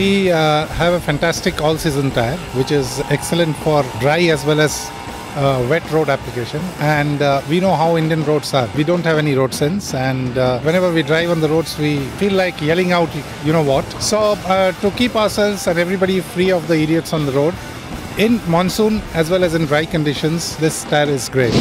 We uh, have a fantastic all-season tire, which is excellent for dry as well as uh, wet road application. And uh, we know how Indian roads are. We don't have any road sense, and uh, whenever we drive on the roads, we feel like yelling out, you know what. So uh, to keep ourselves and everybody free of the idiots on the road, in monsoon as well as in dry conditions, this tire is great.